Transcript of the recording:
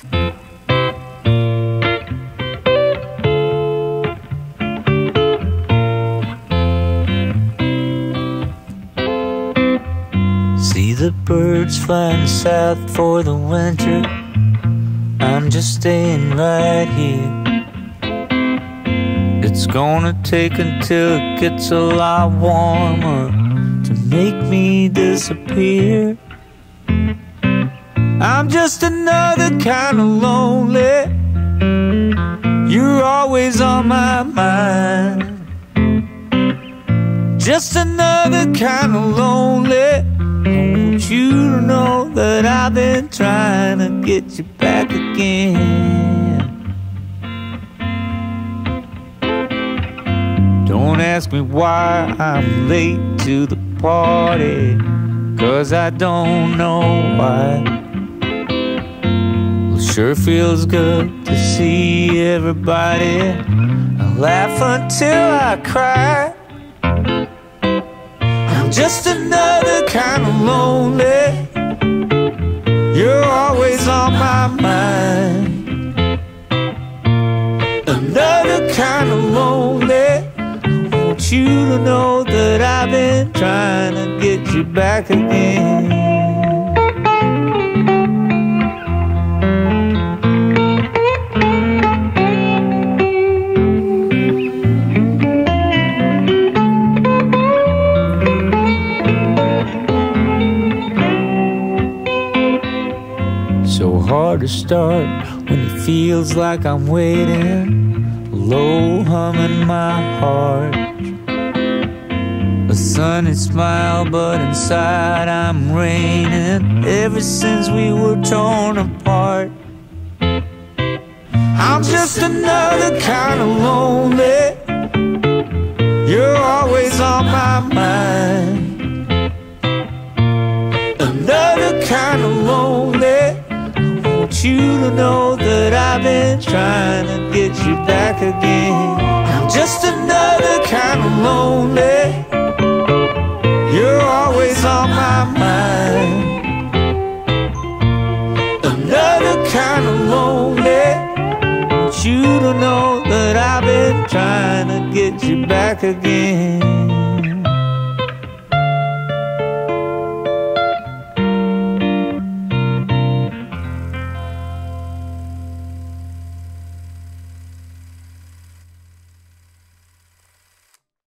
See the birds flying south for the winter. I'm just staying right here. It's gonna take until it gets a lot warmer to make me disappear. I'm just another kind of lonely. You're always on my mind. Just another kind of lonely. I want you to know that I've been trying to get you back again. Don't ask me why I'm late to the party, cause I don't know why. Sure feels good to see everybody. I laugh until I cry. I'm just another kind of lonely. You're always on my mind. Another kind of lonely. I want you to know that I've been trying to get you back again. Hard to start when it feels like I'm waiting, low humming my heart. A sunny smile, but inside I'm raining ever since we were torn apart. I'm just another kind of lonely. You're always on my mind. Been trying to get you back again. I'm just another kind of lonely. You're always on my mind. Another kind of lonely. Want you to know that I've been trying to get you back again.